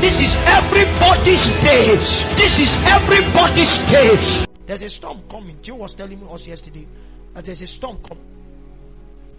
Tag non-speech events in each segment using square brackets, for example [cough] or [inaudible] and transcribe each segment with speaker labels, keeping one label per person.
Speaker 1: This is everybody's day. This is everybody's day. There's a storm coming. Joe was telling me us yesterday that there's a storm coming.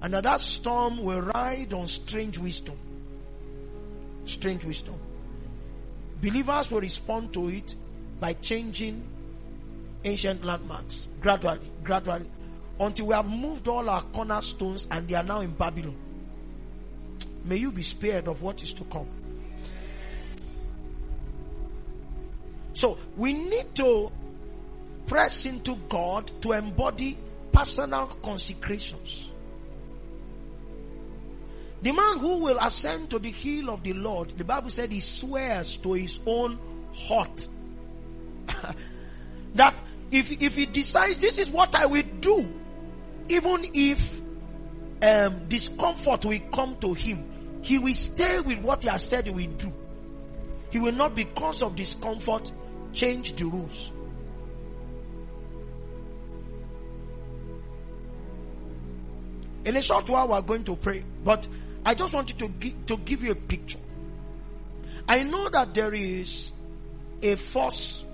Speaker 1: And that, that storm will ride on strange wisdom. Strange wisdom. Believers will respond to it by changing ancient landmarks gradually, gradually, until we have moved all our cornerstones and they are now in Babylon. May you be spared of what is to come. So we need to press into God to embody personal consecrations. The man who will ascend to the hill of the Lord, the Bible said he swears to his own heart [laughs] that if, if he decides this is what I will do, even if um, discomfort will come to him, he will stay with what he has said he will do. He will not, because of discomfort, change the rules. In a short while, we are going to pray, but I just wanted to give, to give you a picture. I know that there is a force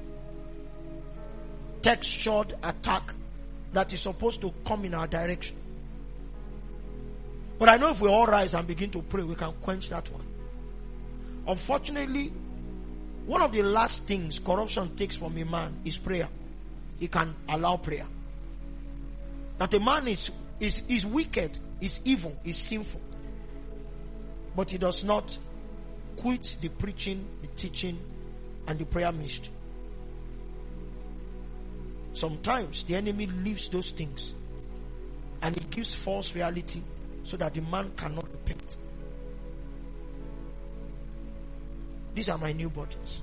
Speaker 1: textured attack that is supposed to come in our direction. But I know if we all rise and begin to pray, we can quench that one. Unfortunately, one of the last things corruption takes from a man is prayer. He can allow prayer. That a man is, is, is wicked, is evil, is sinful. But he does not quit the preaching, the teaching, and the prayer ministry. Sometimes the enemy leaves those things and he gives false reality so that the man cannot repent. These are my new bodies.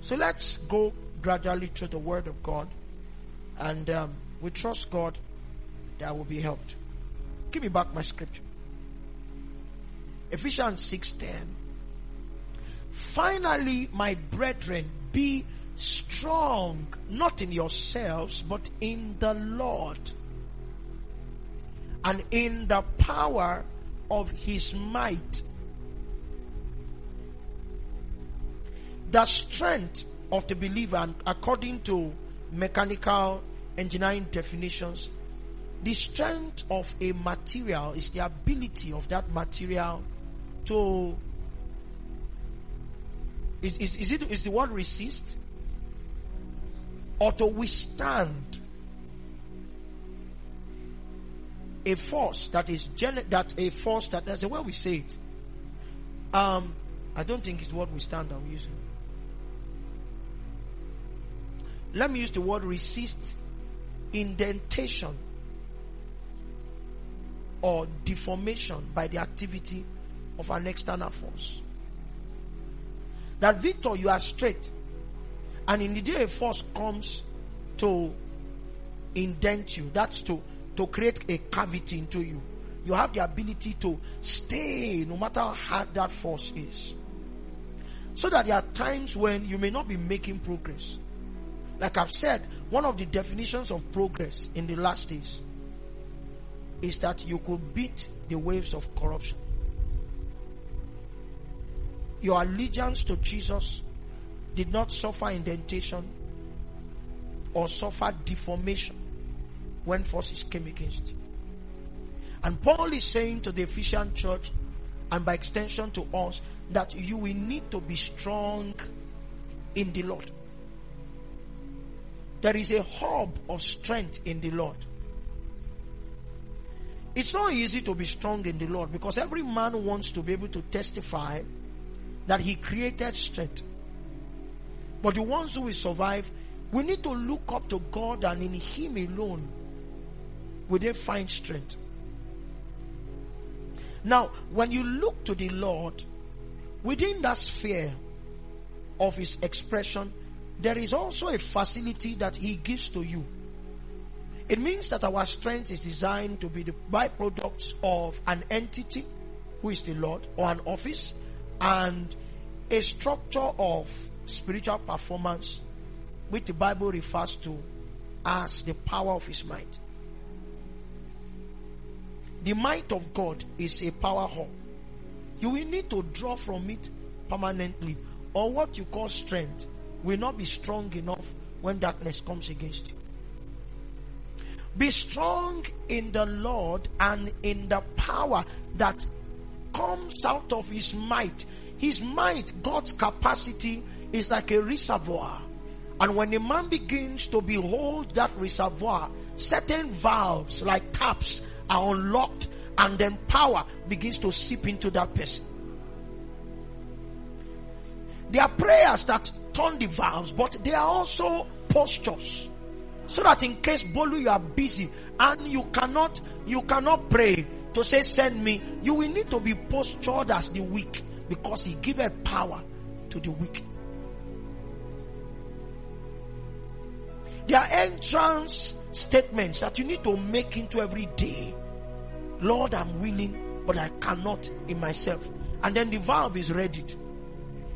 Speaker 1: So let's go gradually through the Word of God, and um, we trust God that will be helped. Give me back my scripture. Ephesians six ten. Finally, my brethren, be strong, not in yourselves, but in the Lord and in the power of his might. The strength of the believer, according to mechanical engineering definitions, the strength of a material is the ability of that material to is, is, is it is the word resist? Or to withstand a force that is gen- that a force that that's the way we say it. Um, I don't think it's the word withstand I'm using. Let me use the word resist indentation or deformation by the activity of an external force. That Victor, you are straight. And in the day a force comes to indent you, that's to, to create a cavity into you. You have the ability to stay no matter how hard that force is. So that there are times when you may not be making progress. Like I've said, one of the definitions of progress in the last days is that you could beat the waves of corruption your allegiance to Jesus did not suffer indentation or suffer deformation when forces came against you. And Paul is saying to the Ephesian church, and by extension to us, that you will need to be strong in the Lord. There is a hub of strength in the Lord. It's not easy to be strong in the Lord because every man wants to be able to testify that He created strength. But the ones who will survive, we need to look up to God and in Him alone will they find strength. Now, when you look to the Lord, within that sphere of His expression, there is also a facility that He gives to you. It means that our strength is designed to be the byproduct of an entity, who is the Lord, or an office, and a structure of spiritual performance which the Bible refers to as the power of his might. the might of God is a power hub. You will need to draw from it permanently, or what you call strength will not be strong enough when darkness comes against you. Be strong in the Lord and in the power that comes out of His might. His might, God's capacity, is like a reservoir. And when a man begins to behold that reservoir, certain valves like taps are unlocked and then power begins to seep into that person. There are prayers that turn the valves, but there are also postures. So that in case Bolu you are busy and you cannot you cannot pray to say send me, you will need to be postured as the weak because he giveth power to the weak. There are entrance statements that you need to make into every day. Lord, I'm willing, but I cannot in myself. And then the valve is readied.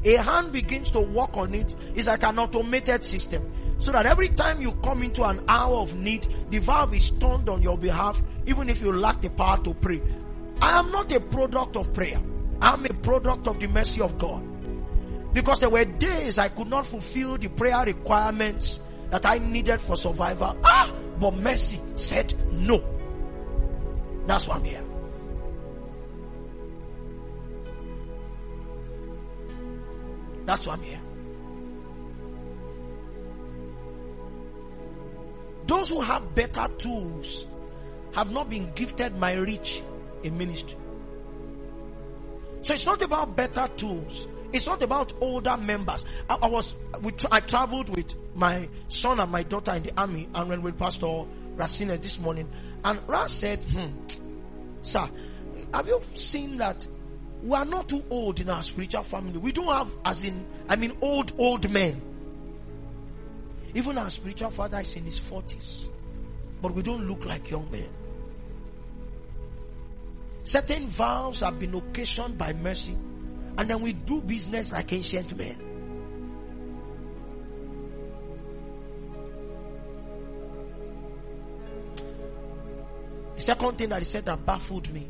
Speaker 1: A hand begins to work on it. It's like an automated system. So that every time you come into an hour of need, the valve is turned on your behalf, even if you lack the power to pray. I am not a product of prayer. I'm a product of the mercy of God. Because there were days I could not fulfill the prayer requirements that I needed for survival. Ah, but mercy said no. That's why I'm here. That's why I'm here. Those who have better tools have not been gifted my reach in ministry. So it's not about better tools. It's not about older members. I, I was, tra- I traveled with my son and my daughter in the army and went with Pastor Racine this morning. And Ras said, hmm, sir, have you seen that we are not too old in our spiritual family? We don't have, as in, I mean, old, old men. Even our spiritual father is in his 40s. But we don't look like young men. Certain vows have been occasioned by mercy and then we do business like ancient men. The second thing that he said that baffled me.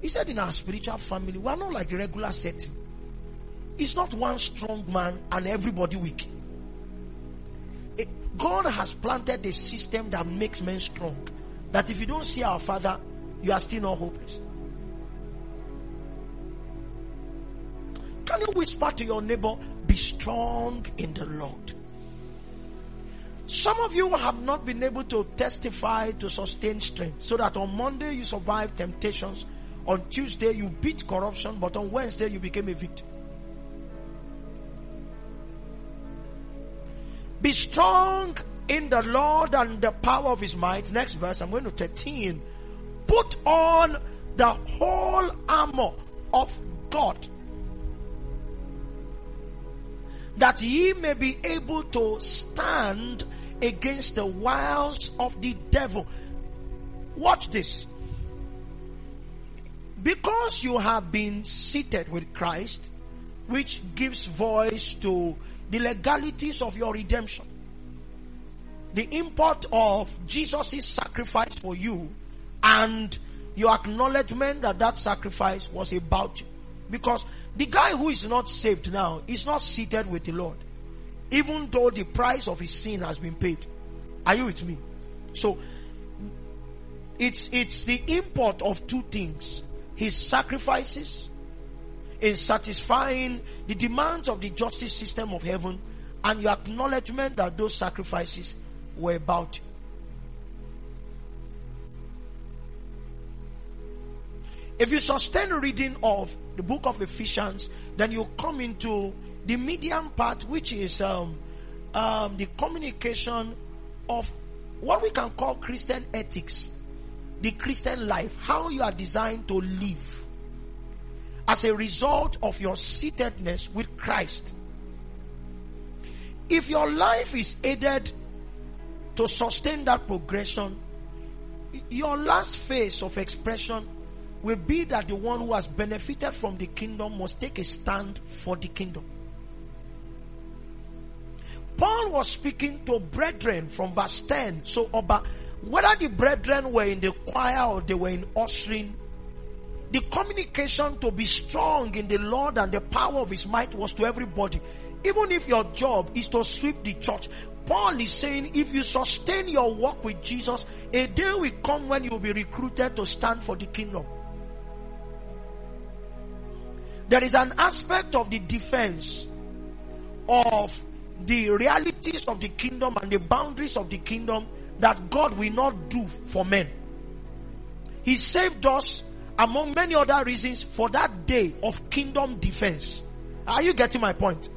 Speaker 1: He said in our spiritual family, we are not like the regular setting. It's not one strong man and everybody weak. God has planted a system that makes men strong. That if you don't see our father, you are still not hopeless. Can you whisper to your neighbor, be strong in the Lord? Some of you have not been able to testify to sustain strength so that on Monday you survived temptations, on Tuesday you beat corruption, but on Wednesday you became a victim. Be strong in the Lord and the power of his might. Next verse, I'm going to 13. Put on the whole armor of God that ye may be able to stand against the wiles of the devil. Watch this. Because you have been seated with Christ, which gives voice to the legalities of your redemption, the import of Jesus' sacrifice for you, and your acknowledgement that that sacrifice was about you. Because the guy who is not saved now is not seated with the Lord. Even though the price of his sin has been paid. Are you with me? So, it's, it's the import of two things. His sacrifices in satisfying the demands of the justice system of heaven and your acknowledgement that those sacrifices were about you. If you sustain the reading of the book of Ephesians, then you come into the medium part, which is um, um, the communication of what we can call Christian ethics, the Christian life, how you are designed to live as a result of your seatedness with Christ. If your life is aided to sustain that progression, your last phase of expression will be that the one who has benefited from the kingdom must take a stand for the kingdom. Paul was speaking to brethren from verse 10. So, Oba, whether the brethren were in the choir or they were in ushering, the communication to be strong in the Lord and the power of his might was to everybody. Even if your job is to sweep the church, Paul is saying if you sustain your work with Jesus, a day will come when you will be recruited to stand for the kingdom. There is an aspect of the defense of the realities of the kingdom and the boundaries of the kingdom that God will not do for men. He saved us among many other reasons for that day of kingdom defense. Are you getting my point?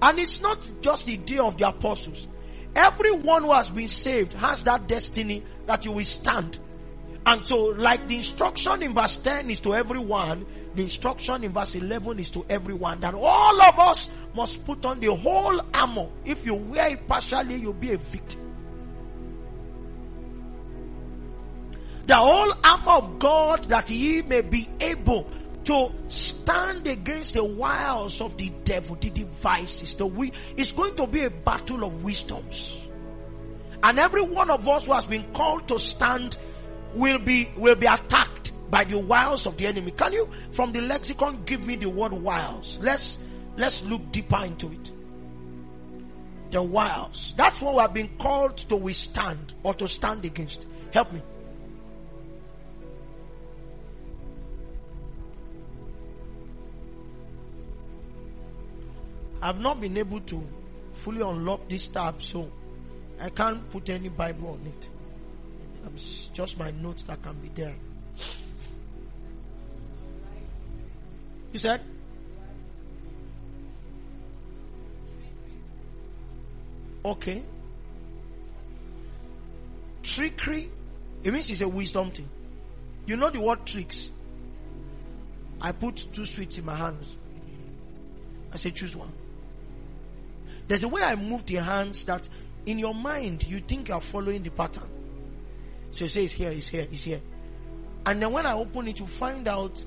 Speaker 1: And it's not just the day of the apostles. Everyone who has been saved has that destiny that you will stand. And so, like the instruction in verse 10 is to everyone, the instruction in verse 11 is to everyone that all of us must put on the whole armor. If you wear it partially, you'll be a victim. The whole armor of God that ye may be able to stand against the wiles of the devil, the devices, the we it's going to be a battle of wisdoms. And every one of us who has been called to stand will be will be attacked by the wiles of the enemy. Can you from the lexicon give me the word wiles? Let's let's look deeper into it. The wiles. That's what we have been called to withstand or to stand against. Help me. I've not been able to fully unlock this tab, so I can't put any Bible on it. It's just my notes that can be there. You said? Okay. Trickery. It means it's a wisdom thing. You know the word tricks. I put two sweets in my hands. I say choose one. There's a way I move the hands that in your mind you think you are following the pattern. So you say it's here, it's here, it's here. And then when I open it, you find out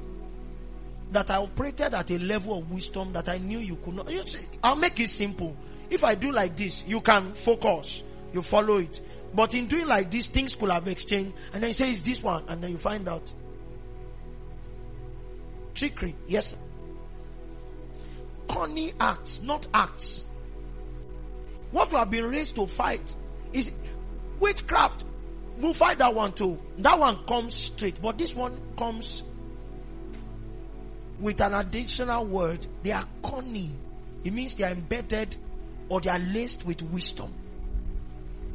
Speaker 1: that I operated at a level of wisdom that I knew you could not. You see, I'll make it simple. If I do like this, you can focus, you follow it. But in doing like this, things could have exchanged, and then you say it's this one, and then you find out. Trickery, yes. Sir. Corny acts, not acts. What we have been raised to fight is witchcraft. We'll fight that one too. That one comes straight, but this one comes with an additional word. They are cunning. It means they are embedded or they are laced with wisdom.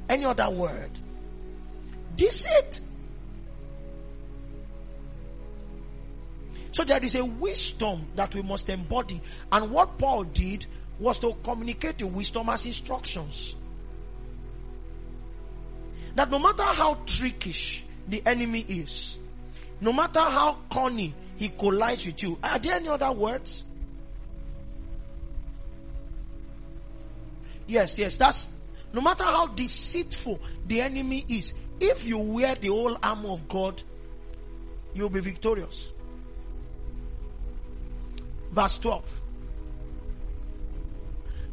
Speaker 1: Any other word? Deceit. So there is a wisdom that we must embody. And what Paul did was to communicate the wisdom as instructions. That no matter how trickish the enemy is, no matter how corny he collides with you, are there any other words? Yes, yes, that's no matter how deceitful the enemy is, if you wear the whole armor of God, you'll be victorious. Verse 12.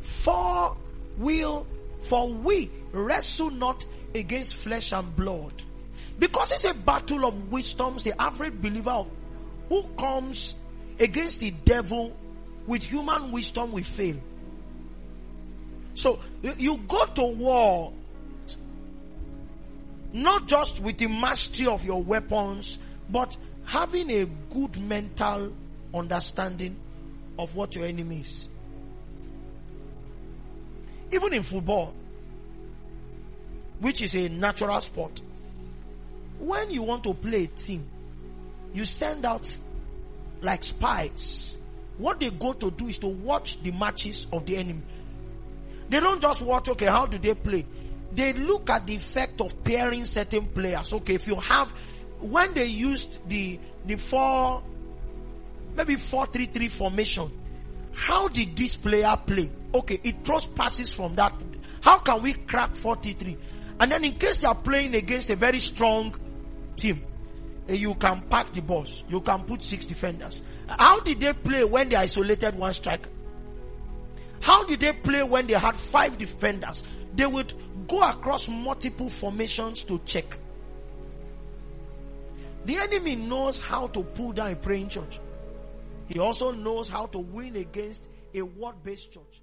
Speaker 1: For will, for we wrestle not against flesh and blood. Because it's a battle of wisdoms, the average believer who comes against the devil with human wisdom will fail. So you go to war not just with the mastery of your weapons, but having a good mental understanding of what your enemy is. Even in football, which is a natural sport, when you want to play a team, you send out like spies. What they go to do is to watch the matches of the enemy. They don't just watch, okay, how do they play? They look at the effect of pairing certain players. Okay, if you have, when they used the, the four, maybe four three three formation, how did this player play? Okay, it throws passes from that. How can we crack 43? And then in case they are playing against a very strong team, Eh, you can pack the balls. You can put six defenders. How did they play when they isolated one striker? How did they play when they had five defenders? they would go across multiple formations to check. The enemy knows how to pull down a praying church. He also knows how to win against a word based church.